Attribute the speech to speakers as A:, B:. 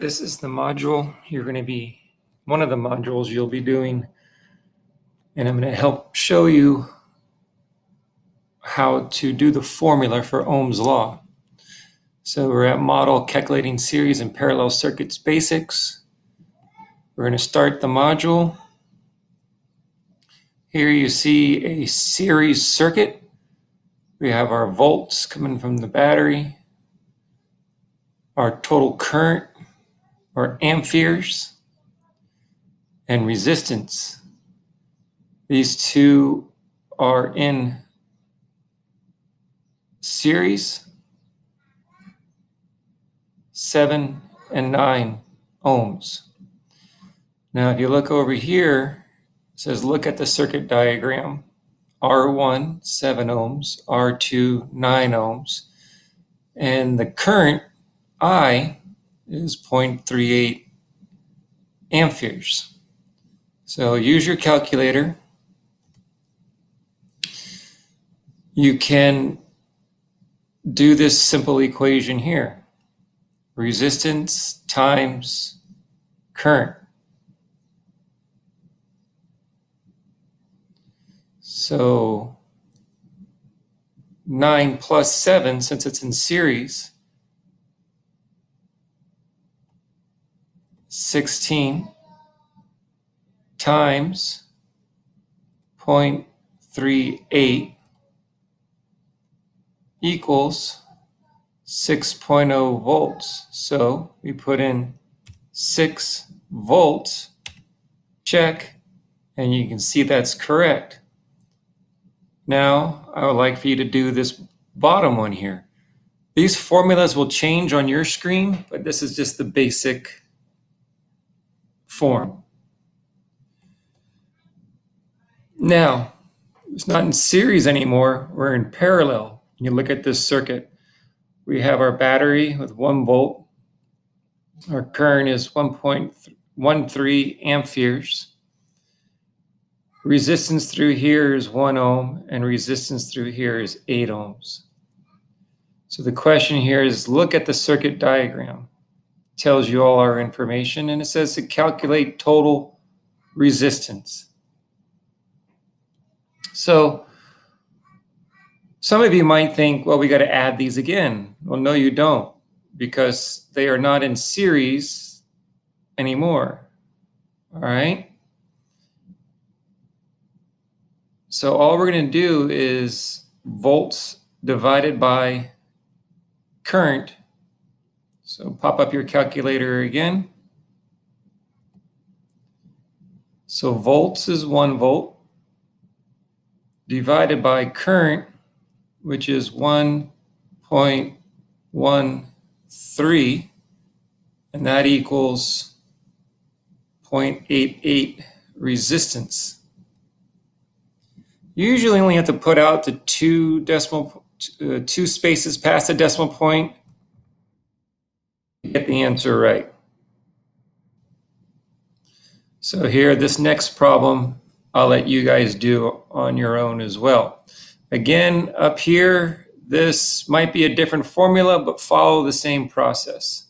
A: This is the module you're going to be, one of the modules you'll be doing, and I'm going to help show you how to do the formula for Ohm's law. So we're at model calculating series and parallel circuits basics. We're going to start the module. Here you see a series circuit. We have our volts coming from the battery, our total current or amperes and resistance. These two are in series, 7 and 9 ohms. Now, if you look over here, it says look at the circuit diagram. R1, 7 ohms, R2, 9 ohms, and the current I is 0.38 amperes. So use your calculator. You can do this simple equation here. Resistance times current. So 9 plus 7, since it's in series, 16 times 0.38 equals 6.0 volts. So we put in 6 volts, check, and you can see that's correct. Now, I would like for you to do this bottom one here. These formulas will change on your screen, but this is just the basic form. Now, it's not in series anymore, we're in parallel. You look at this circuit. We have our battery with one volt. Our current is 1.13 amperes. Resistance through here is one ohm, and resistance through here is eight ohms. So the question here is look at the circuit diagram tells you all our information, and it says to calculate total resistance. So some of you might think, well, we got to add these again. Well, no, you don't, because they are not in series anymore. All right. So all we're going to do is volts divided by current so pop up your calculator again. So volts is one volt divided by current, which is 1.13, and that equals 0.88 resistance. You usually only have to put out the two decimal, uh, two spaces past the decimal point get the answer right. So here, this next problem, I'll let you guys do on your own as well. Again, up here, this might be a different formula, but follow the same process.